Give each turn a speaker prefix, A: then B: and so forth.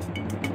A: Thank you.